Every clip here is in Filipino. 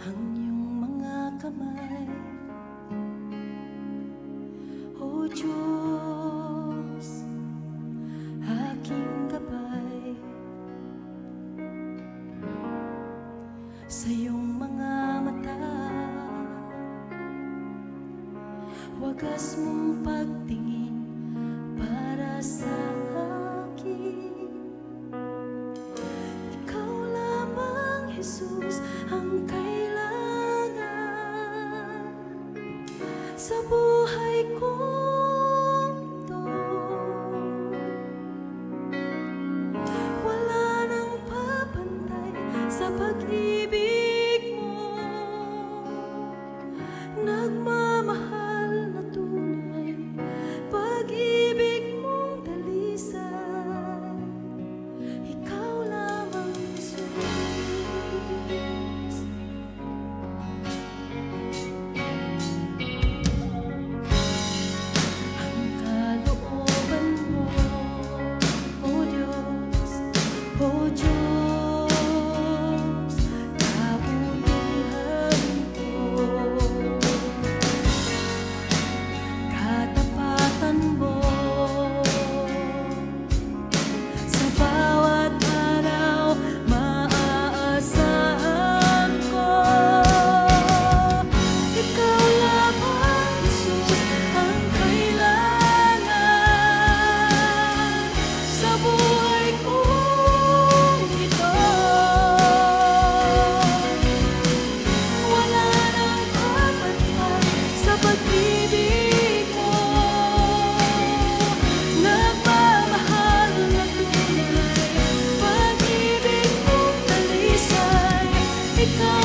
ang iyong mga kamay. O Diyos, aking gabay, sa iyong mga mata, wagas mong pagtingin para sa sa buhay kong to. Wala nang papantay sa pag-ibig Lord. You because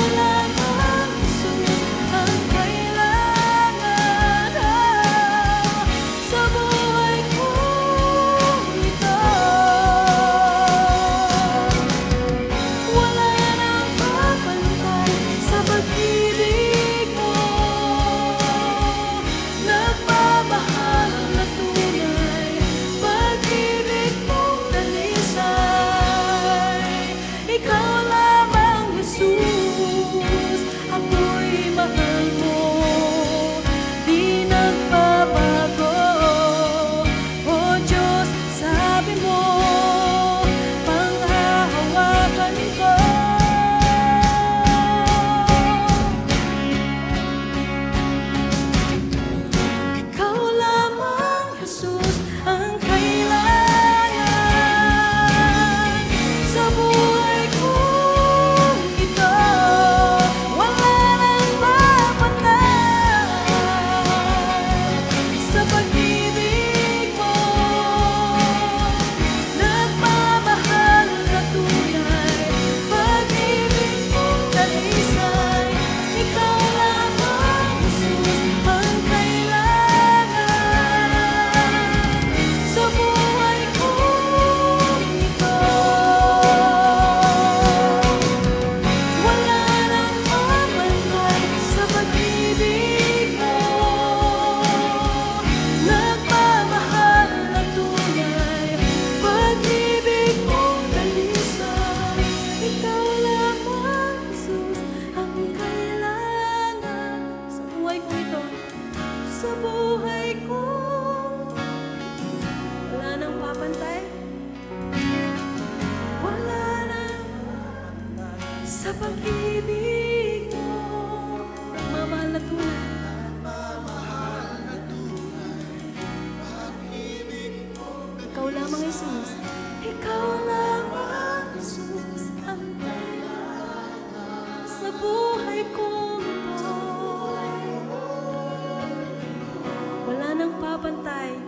Tay